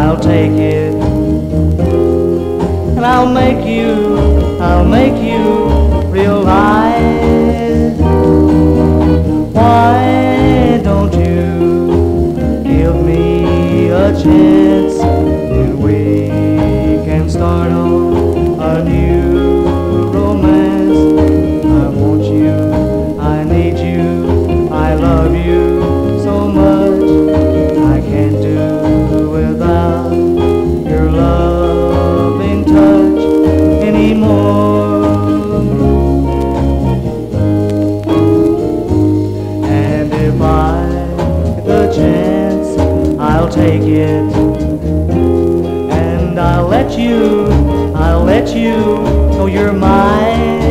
I'll take it. And I'll make you, I'll make you realize why don't you give me a chance And if I get the chance, I'll take it. And I'll let you, I'll let you know you're mine.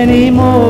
anymore.